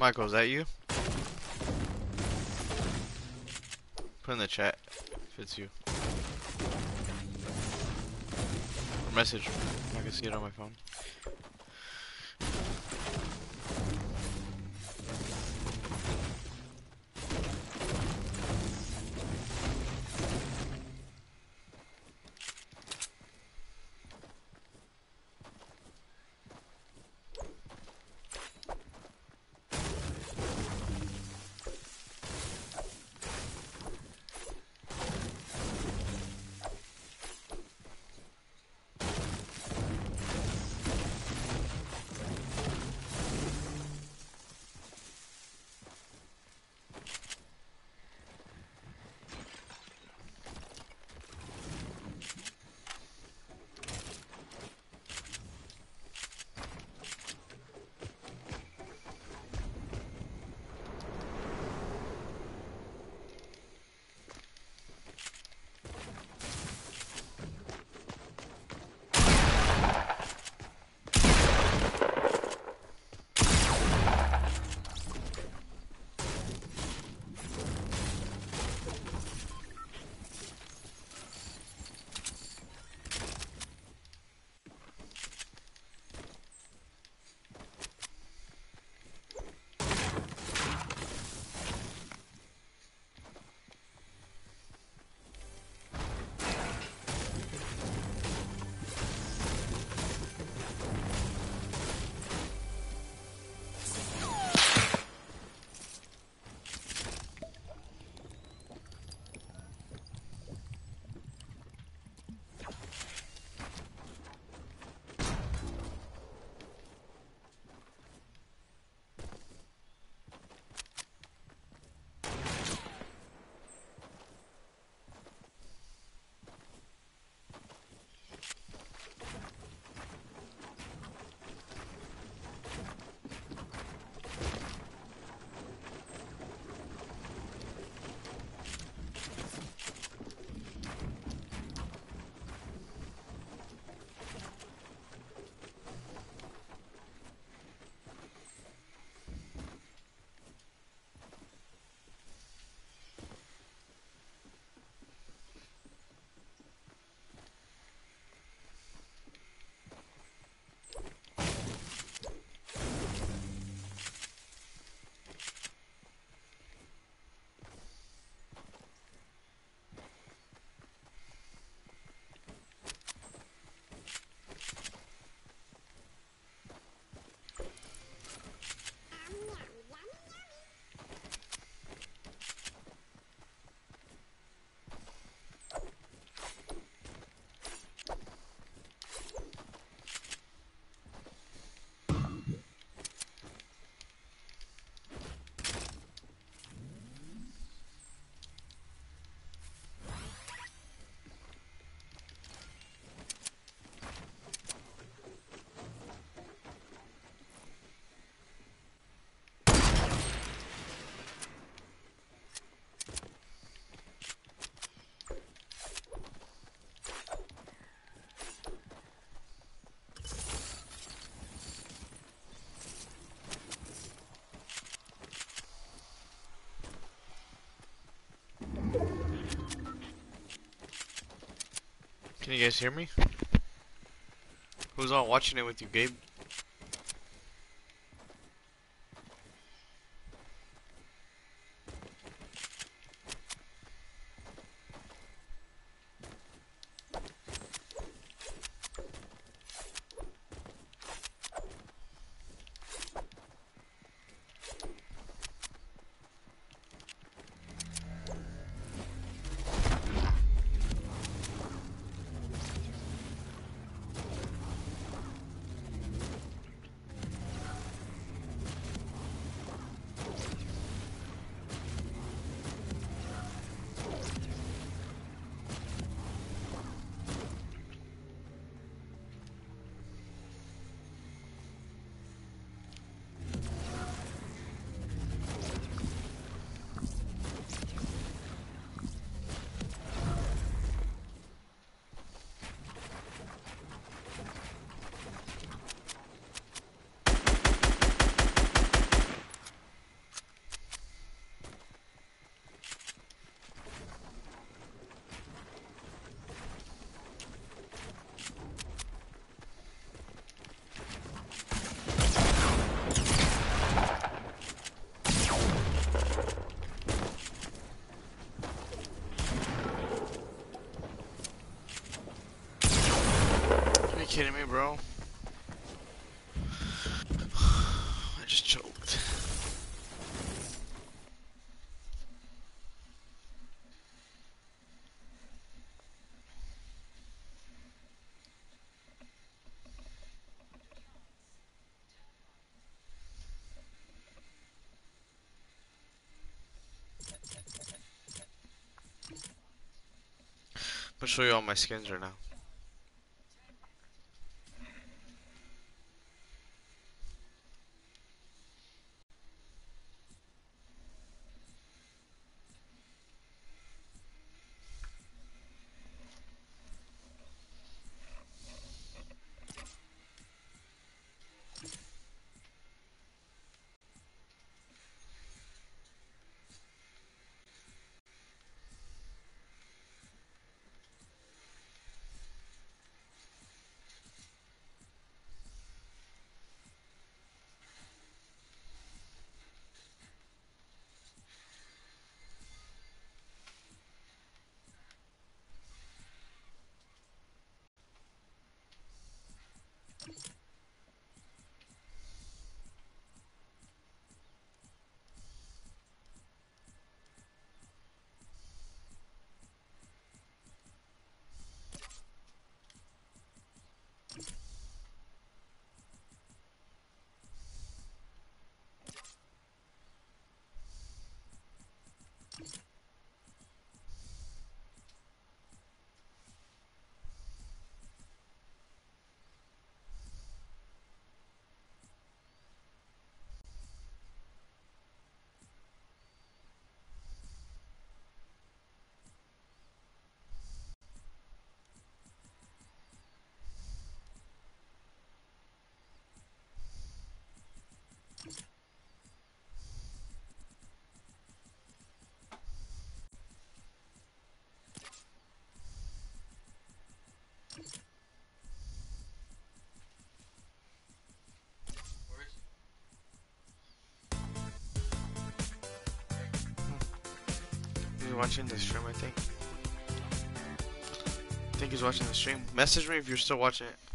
Michael, is that you? Put in the chat if it's you. Or message. I can see it on my phone. Can you guys hear me? Who's all watching it with you, Gabe? Me, bro. I just choked. I'm gonna show you all my skins right now. Watching the stream, I think. I think he's watching the stream. Message me if you're still watching it.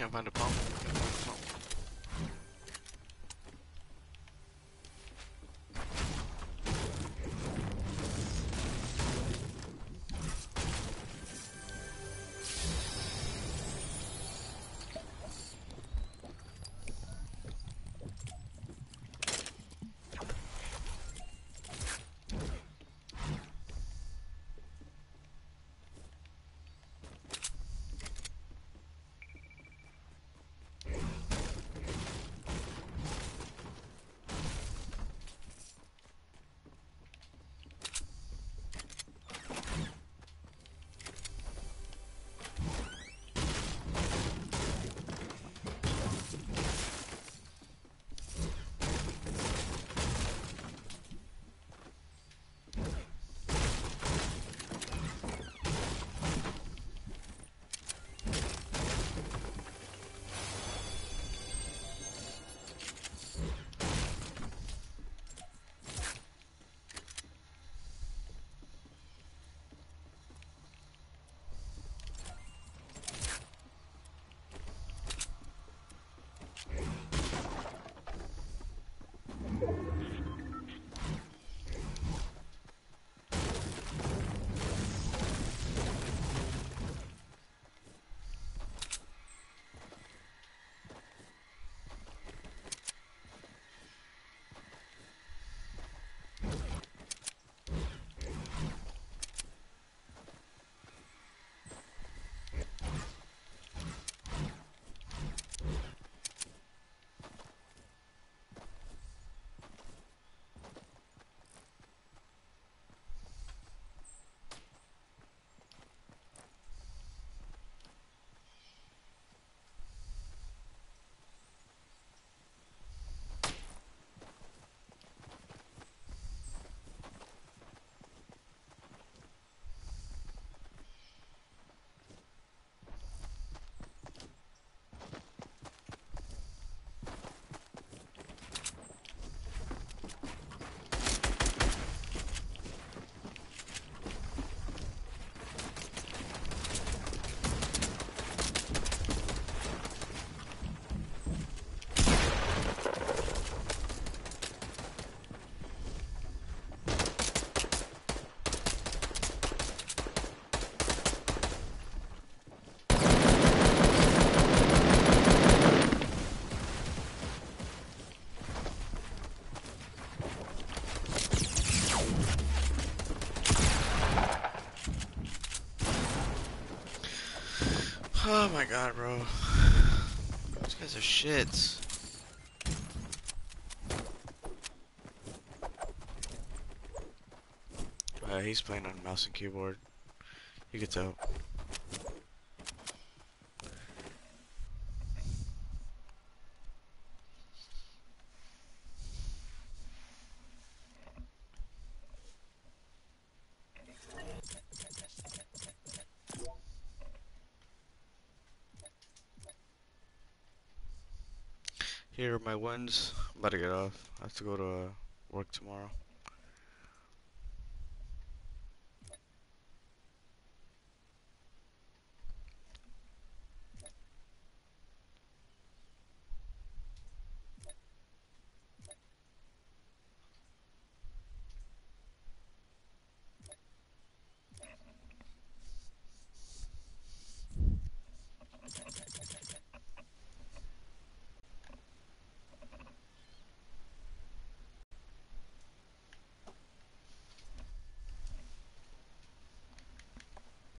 Can't find a pump. Oh my god, bro. These guys are shits. Uh, he's playing on mouse and keyboard. You can tell. Here are my wins. I'm about to get off. I have to go to uh, work tomorrow.